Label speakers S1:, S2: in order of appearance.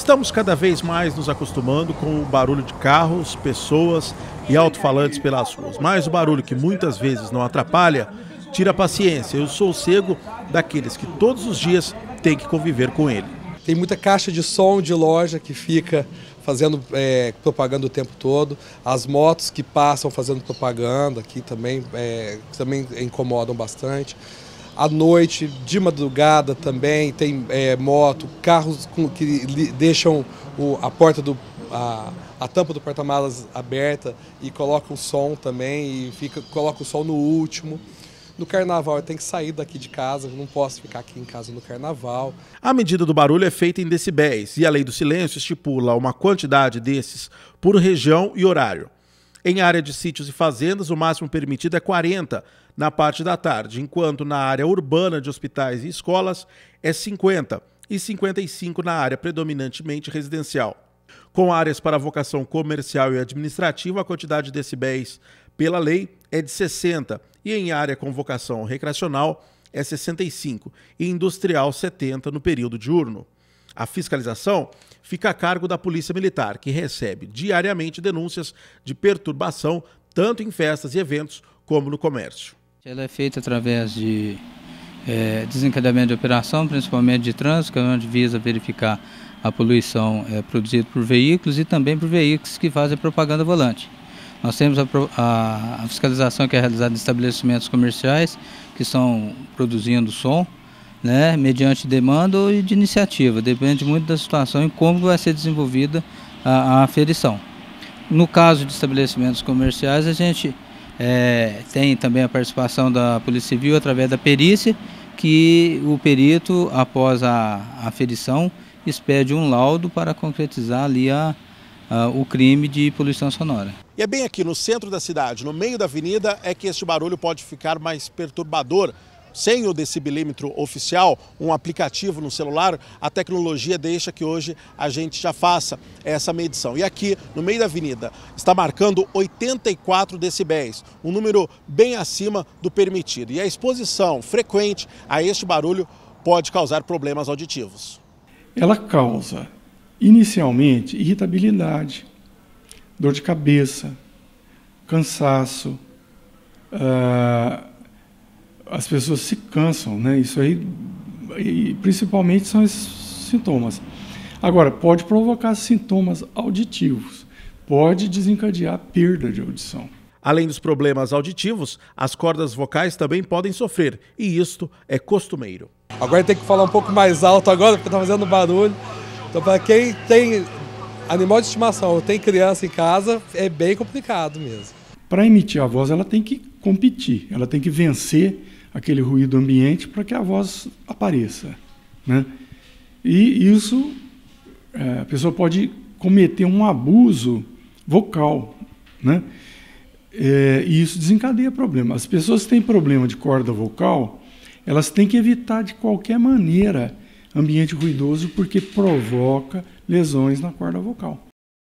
S1: Estamos cada vez mais nos acostumando com o barulho de carros, pessoas e alto-falantes pelas ruas. Mas o barulho que muitas vezes não atrapalha, tira a paciência e o sossego daqueles que todos os dias têm que conviver com ele.
S2: Tem muita caixa de som de loja que fica fazendo é, propaganda o tempo todo. As motos que passam fazendo propaganda aqui também, é, também incomodam bastante. À noite, de madrugada também, tem é, moto, carros com, que deixam o, a porta do. A, a tampa do porta-malas aberta e colocam o som também e fica, coloca o som no último. No carnaval eu tenho que sair daqui de casa, não posso ficar aqui em casa no carnaval.
S1: A medida do barulho é feita em decibéis e a lei do silêncio estipula uma quantidade desses por região e horário. Em área de sítios e fazendas, o máximo permitido é 40 na parte da tarde, enquanto na área urbana de hospitais e escolas é 50 e 55 na área predominantemente residencial. Com áreas para vocação comercial e administrativa, a quantidade de decibéis pela lei é de 60 e em área com vocação recreacional é 65 e industrial 70 no período diurno. A fiscalização fica a cargo da Polícia Militar, que recebe diariamente denúncias de perturbação tanto em festas e eventos como no comércio.
S3: Ela é feita através de é, desencadeamento de operação, principalmente de trânsito, é onde visa verificar a poluição é, produzida por veículos e também por veículos que fazem propaganda volante. Nós temos a, a, a fiscalização que é realizada em estabelecimentos comerciais que estão produzindo som, né, mediante demanda ou de iniciativa, depende muito da situação e como vai ser desenvolvida a, a aferição. No caso de estabelecimentos comerciais, a gente é, tem também a participação da Polícia Civil através da perícia, que o perito, após a aferição, expede um laudo para concretizar ali a, uh, o crime de poluição sonora.
S1: E é bem aqui no centro da cidade, no meio da avenida, é que este barulho pode ficar mais perturbador. Sem o decibilímetro oficial, um aplicativo no celular, a tecnologia deixa que hoje a gente já faça essa medição. E aqui, no meio da avenida, está marcando 84 decibéis, um número bem acima do permitido. E a exposição frequente a este barulho pode causar problemas auditivos.
S4: Ela causa inicialmente irritabilidade, dor de cabeça, cansaço. Uh, as pessoas se cansam, né? Isso aí, e principalmente são esses sintomas. Agora, pode provocar sintomas auditivos, pode desencadear perda de audição.
S1: Além dos problemas auditivos, as cordas vocais também podem sofrer, e isto é costumeiro.
S2: Agora tem que falar um pouco mais alto agora, porque está fazendo barulho. Então, para quem tem animal de estimação ou tem criança em casa, é bem complicado mesmo.
S4: Para emitir a voz, ela tem que competir, ela tem que vencer aquele ruído ambiente para que a voz apareça. Né? E isso, é, a pessoa pode cometer um abuso vocal. Né? É, e isso desencadeia problema. As pessoas que têm problema de corda vocal, elas têm que evitar de qualquer maneira ambiente ruidoso porque provoca lesões na corda vocal.